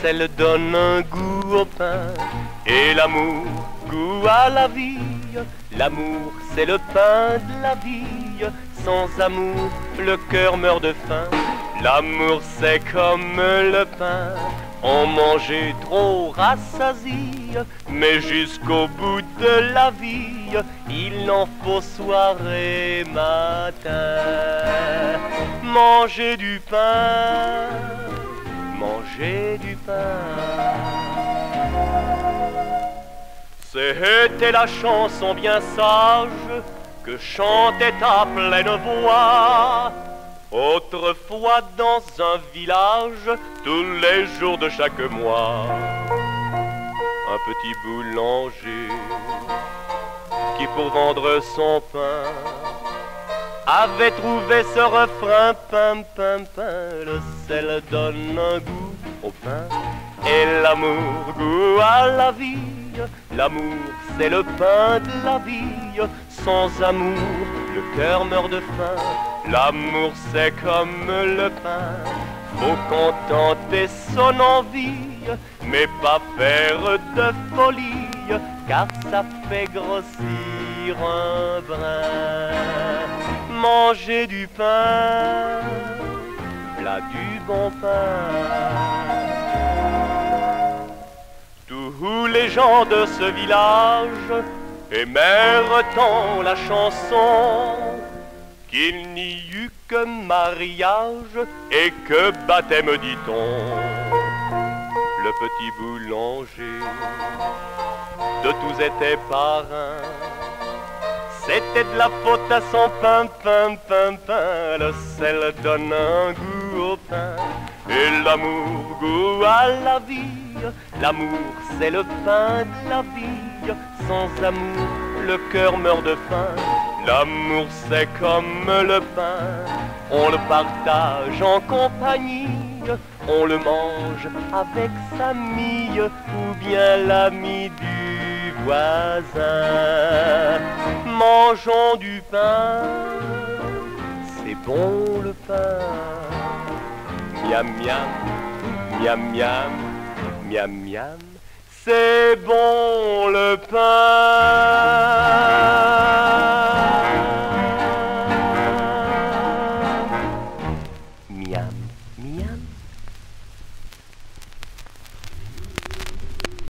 sel donne un goût au pain et l'amour goût à la vie. L'amour c'est le pain de la vie. Sans amour, le cœur meurt de faim. L'amour c'est comme le pain. On mangeait trop rassasie, mais jusqu'au bout de la vie, il en faut soir et matin. Manger du pain, manger du pain. C'était la chanson bien sage que chantait à pleine voix Autrefois dans un village, tous les jours de chaque mois, un petit boulanger qui pour vendre son pain avait trouvé ce refrain, pain, pain, pain, le sel donne un goût au pain et l'amour goût à la vie. L'amour c'est le pain de la vie, sans amour le cœur meurt de faim. L'amour c'est comme le pain, faut contenter son envie, mais pas faire de folie, car ça fait grossir un brin. Manger du pain, plat du bon pain. Tous les gens de ce village aimèrent tant la chanson qu'il n'y eut que mariage et que baptême, dit-on. Le petit boulanger de tous était parrain. C'était de la faute à son pain, pain, pain, pain. Le sel donne un goût au pain et l'amour goût à la vie. L'amour c'est le pain de la vie. Sans amour, le cœur meurt de faim. L'amour c'est comme le pain, on le partage en compagnie, on le mange avec sa mie ou bien l'ami du voisin mangeons du pain. C'est bon le pain. Miam miam, miam miam, miam miam. C'est bon le pain. Miam.